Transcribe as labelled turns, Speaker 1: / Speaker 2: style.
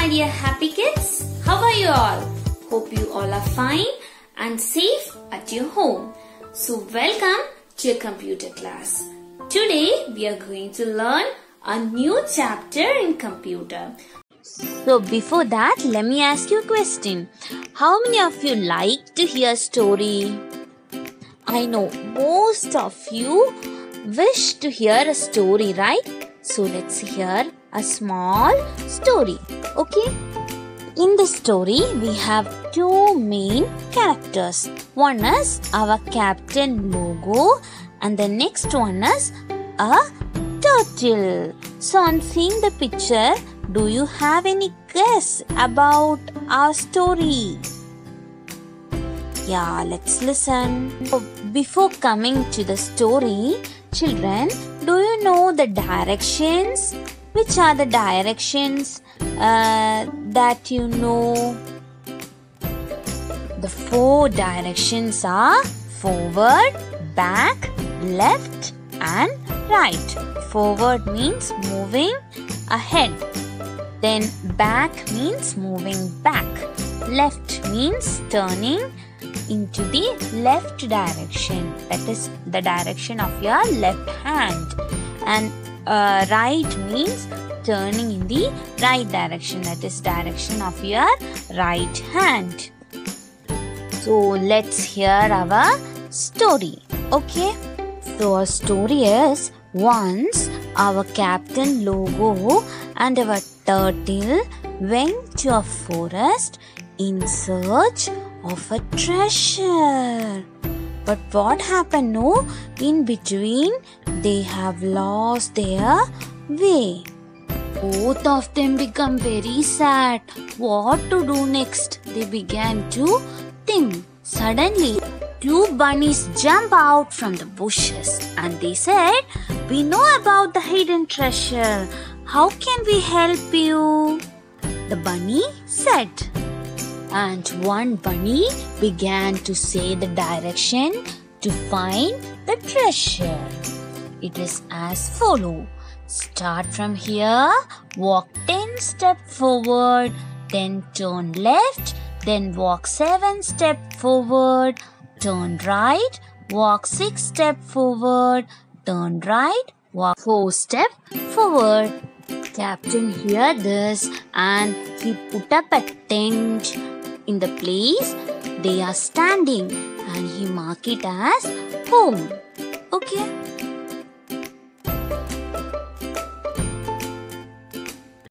Speaker 1: my dear happy kids. How are you all? Hope you all are fine and safe at your home. So welcome to your computer class. Today we are going to learn a new chapter in computer.
Speaker 2: So before that, let me ask you a question. How many of you like to hear a story? I know most of you wish to hear a story, right? So let's hear a small story. Okay? In the story, we have two main characters. One is our captain logo, and the next one is a turtle. So, on seeing the picture, do you have any guess about our story? Yeah, let's listen. Before coming to the story, children, do you know the directions? Which are the directions uh, that you know? The four directions are forward, back, left, and right. Forward means moving ahead. Then back means moving back. Left means turning into the left direction. That is the direction of your left hand. And uh, right means turning in the right direction. That is direction of your right hand. So let's hear our story. Okay. So our story is once our captain logo and our turtle went to a forest in search of a treasure. But what happened? No, in between they have lost their way. Both of them become very sad. What to do next? They began to think. Suddenly, two bunnies jump out from the bushes and they said, We know about the hidden treasure. How can we help you? The bunny said. And one bunny began to say the direction to find the treasure. It is as follow. Start from here, walk 10 steps forward, then turn left, then walk 7 steps forward, turn right, walk 6 steps forward, turn right, walk 4 steps forward. Captain heard this and he put up a tent in the place they are standing and he mark it as home.